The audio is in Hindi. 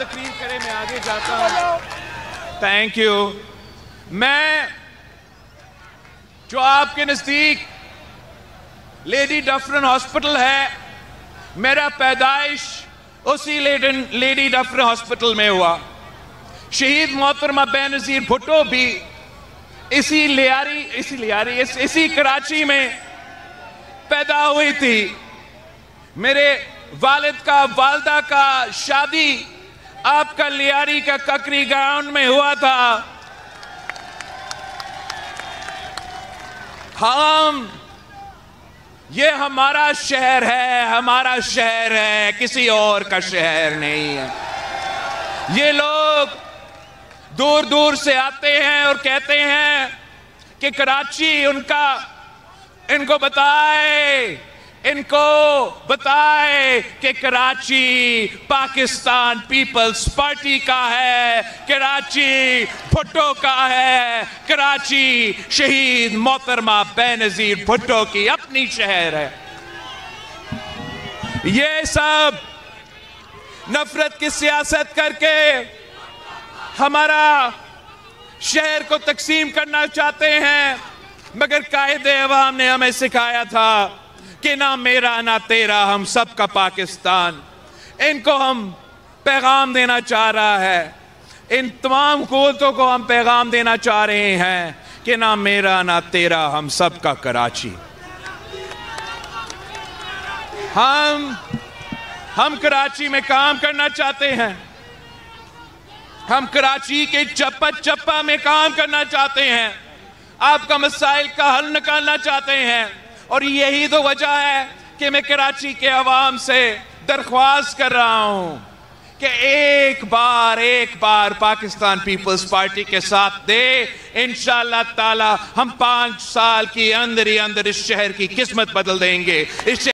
तकरीर करें मैं आगे जाता हूँ। थैंक यू मैं जो आपके नज़दीक लेडी डफरन हॉस्पिटल है मेरा पैदाइश उसी लेडन लेडी डफरन हॉस्पिटल में हुआ। शहीद मोहतरमा बेनजीर भुट्टो भी इसी लियारी इसी लियारी इस, इसी कराची में पैदा हुई थी। मेरे वालिद का वालदा का शादी आपका लियारी का ककरी ग्राउंड में हुआ था। हम, ये हमारा शहर है, हमारा शहर है, किसी और का शहर नहीं है। ये लोग दूर दूर से आते हैं और कहते हैं कि कराची उनका, इनको बताए इनको बताए कि कराची पाकिस्तान पीपल्स पार्टी का है, कराची भुट्टो का है, कराची शहीद मोहतरमा बेनजीर भुट्टो की अपनी शहर है। ये सब नफरत की सियासत करके हमारा शहर को तकसीम करना चाहते हैं, मगर कायदे अवाम ने हमें सिखाया था कि ना मेरा ना तेरा, हम सब का पाकिस्तान। इनको हम पैगाम देना चाह रहा है। इन तमाम कुतों को हम पैगाम देना चाह रहे हैं कि ना मेरा, ना तेरा, हम सब का कराची। हम हम कराची में काम करना चाहते हैं। हम कराची के चप्पा चप्पा में काम करना चाहते हैं। आपका मसाइल का हल निकालना चाहते हैं। और यही तो वजह है कि मैं कराची के आवाम से दरख्वास्त कर रहा हूँ कि एक बार एक बार पाकिस्तान पीपल्स पार्टी के साथ दे। इन ताला हम पाँच साल की अंदर ही अंदर इस शहर की किस्मत बदल देंगे। इस